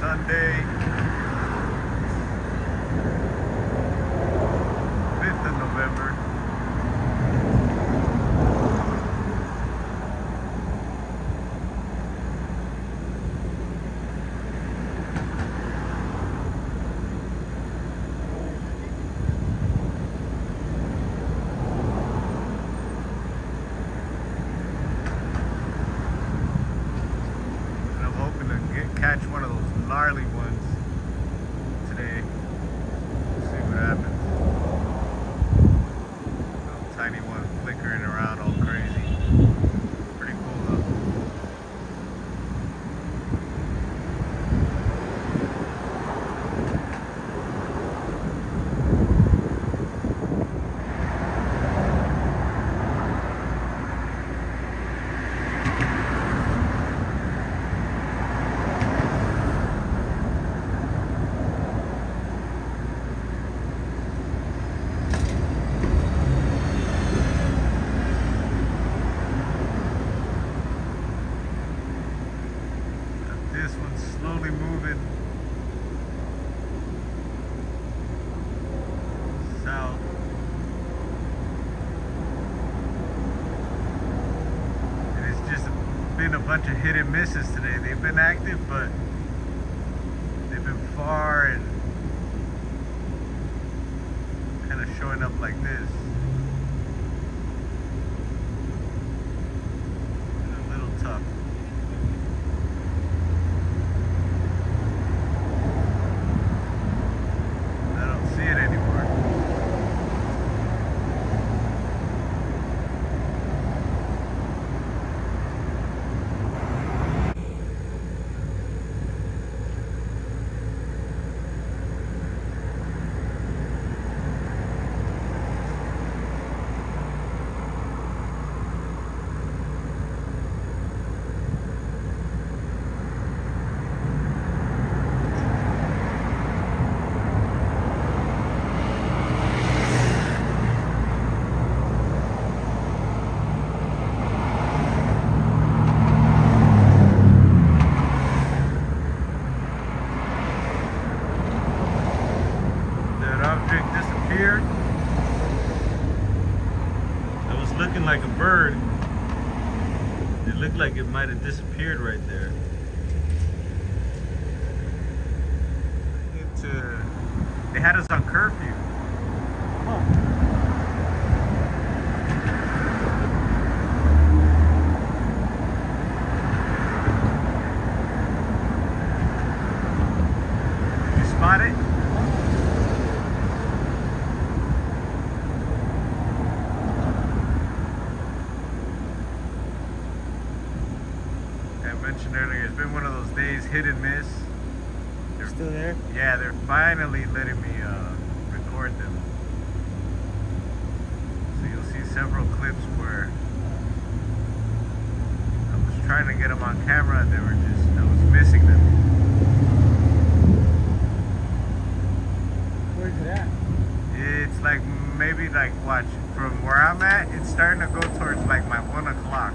Sunday, 5th of November. And I'm hoping to get, catch one of those gnarly ones today. See what happens. Little tiny one flickering around all crazy. Pretty cool though. Got This one's slowly moving south. And it's just been a bunch of hit and misses today. They've been active, but they've been far and kind of showing up like this. A little tough. I don't see it anymore. That object disappeared. It was looking like a bird. It looked like it might have disappeared right there. It, uh, they had us on curfew. You spot it? I mentioned earlier, it's been one of those days hit and miss. They're, Still there? yeah, they're finally letting me uh, record them. So you'll see several clips where I was trying to get them on camera and they were just, I was missing them. Where's it at? It's like maybe like watch from where I'm at. It's starting to go towards like my one o'clock.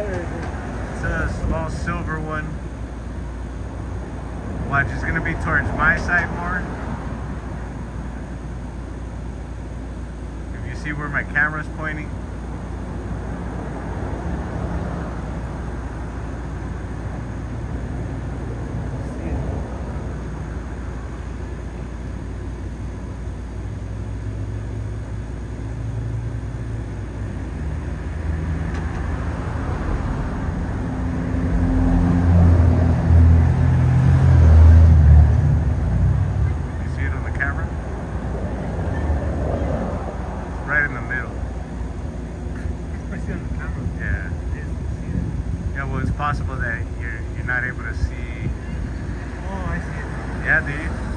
It's a small silver one. Watch, it's gonna be towards my side more. If you see where my camera's pointing. Are Brasi. Oh, I see it. Yeah.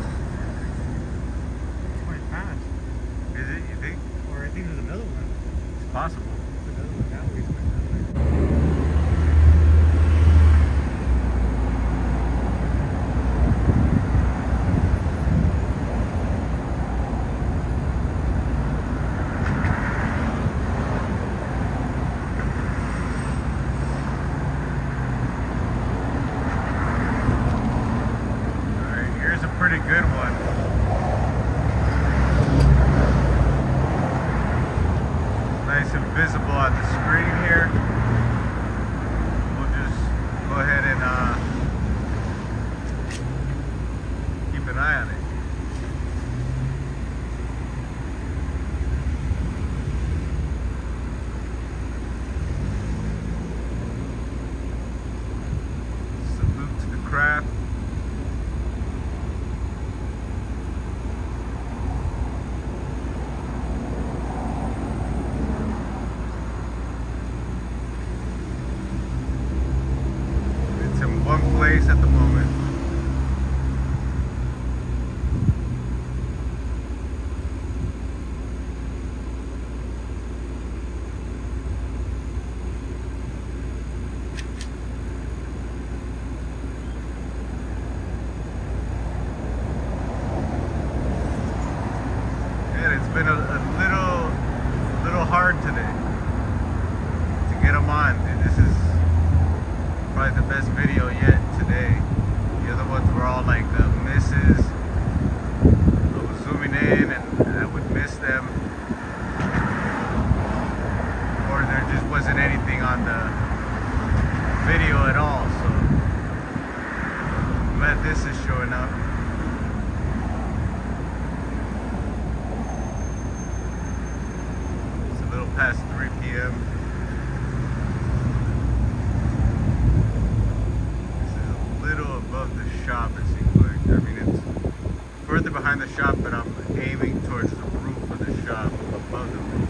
moving towards the roof of the shop above the roof.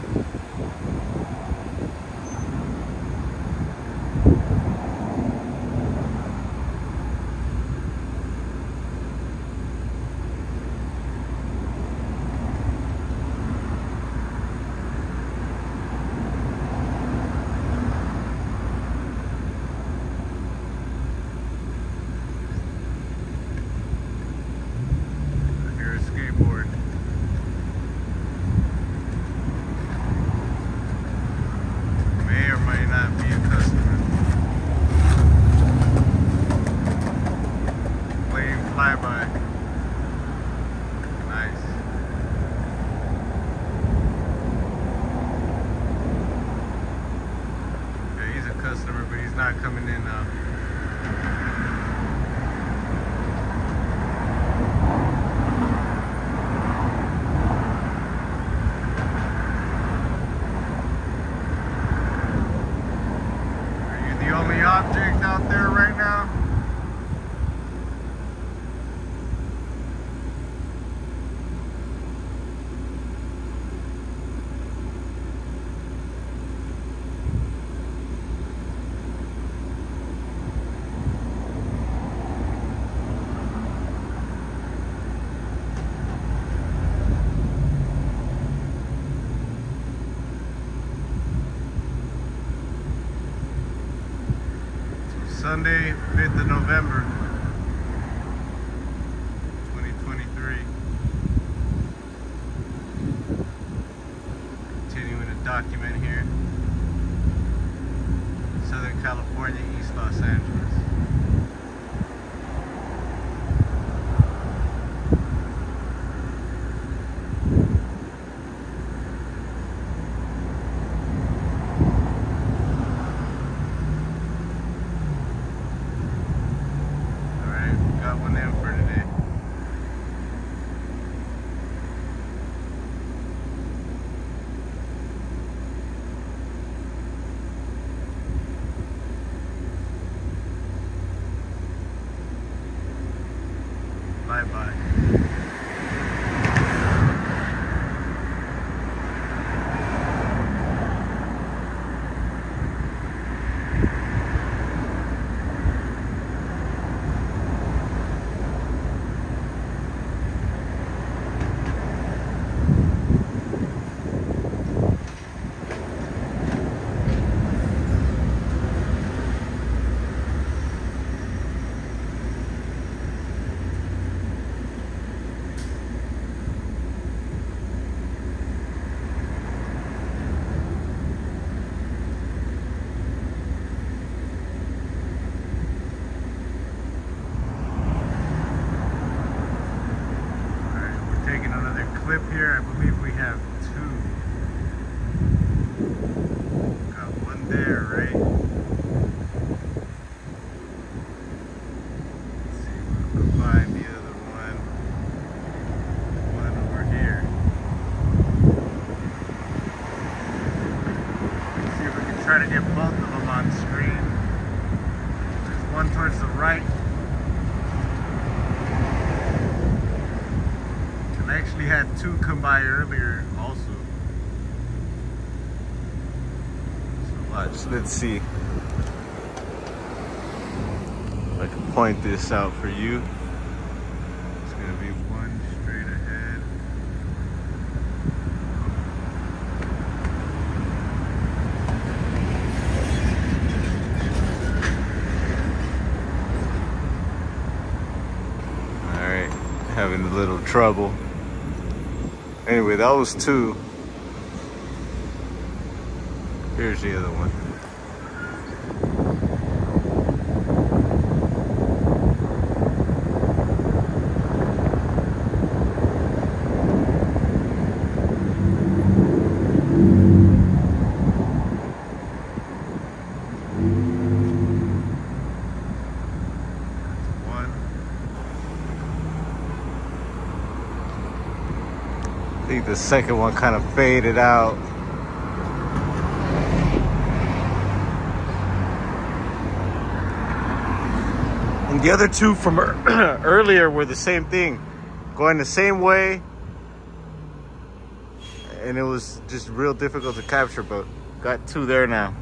coming in. Uh, Sunday, 5th of November, 2023. Continuing to document here. Southern California, East Los Angeles. Let's see. I can point this out for you. It's gonna be one straight ahead. Alright, having a little trouble. Anyway, that was two. Here's the other one. One. I think the second one kind of faded out. The other two from er, earlier were the same thing, going the same way. And it was just real difficult to capture, but got two there now.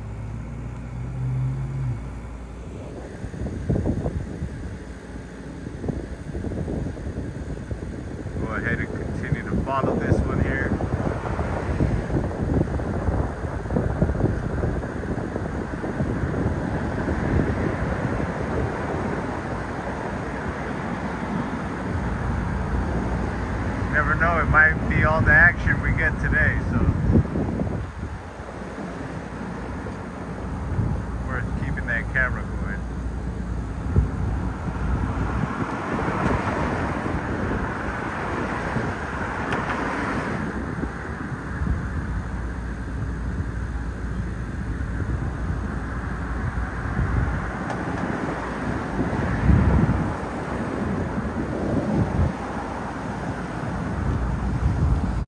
camera.